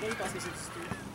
bom estar esse ser